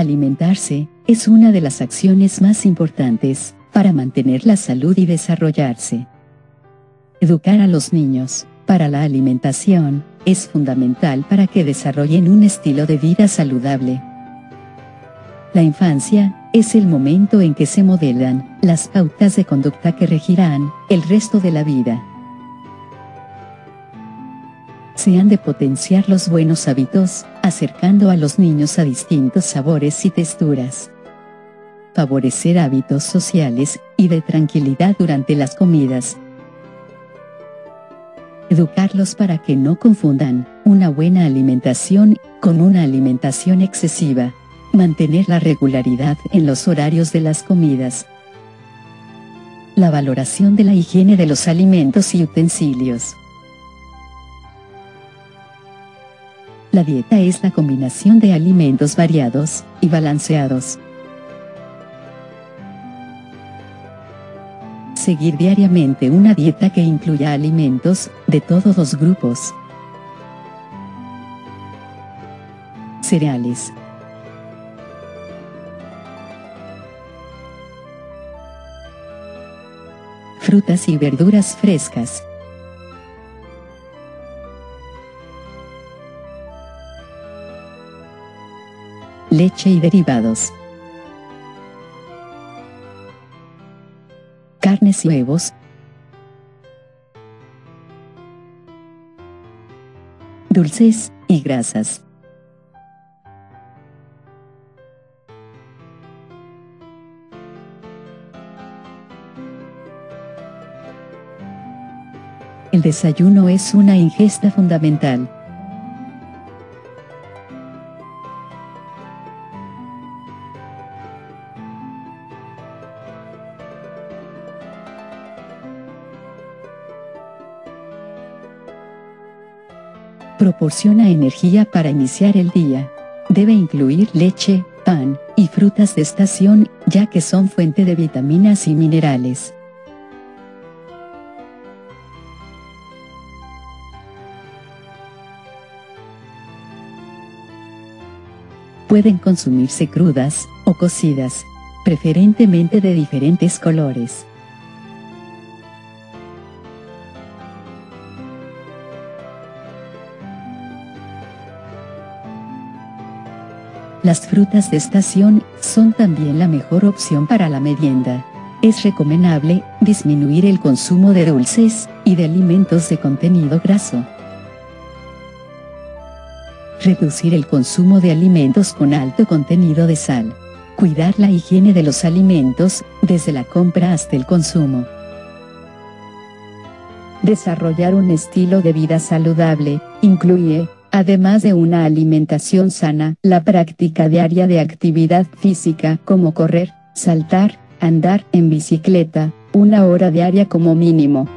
Alimentarse, es una de las acciones más importantes, para mantener la salud y desarrollarse. Educar a los niños, para la alimentación, es fundamental para que desarrollen un estilo de vida saludable. La infancia, es el momento en que se modelan, las pautas de conducta que regirán, el resto de la vida. Se han de potenciar los buenos hábitos, acercando a los niños a distintos sabores y texturas. Favorecer hábitos sociales, y de tranquilidad durante las comidas. Educarlos para que no confundan, una buena alimentación, con una alimentación excesiva. Mantener la regularidad en los horarios de las comidas. La valoración de la higiene de los alimentos y utensilios. La dieta es la combinación de alimentos variados y balanceados. Seguir diariamente una dieta que incluya alimentos de todos los grupos. Cereales. Frutas y verduras frescas. Leche y derivados. Carnes y huevos. Dulces y grasas. El desayuno es una ingesta fundamental. Proporciona energía para iniciar el día. Debe incluir leche, pan, y frutas de estación, ya que son fuente de vitaminas y minerales. Pueden consumirse crudas, o cocidas, preferentemente de diferentes colores. Las frutas de estación son también la mejor opción para la merienda. Es recomendable disminuir el consumo de dulces y de alimentos de contenido graso. Reducir el consumo de alimentos con alto contenido de sal. Cuidar la higiene de los alimentos, desde la compra hasta el consumo. Desarrollar un estilo de vida saludable, incluye Además de una alimentación sana, la práctica diaria de actividad física como correr, saltar, andar en bicicleta, una hora diaria como mínimo,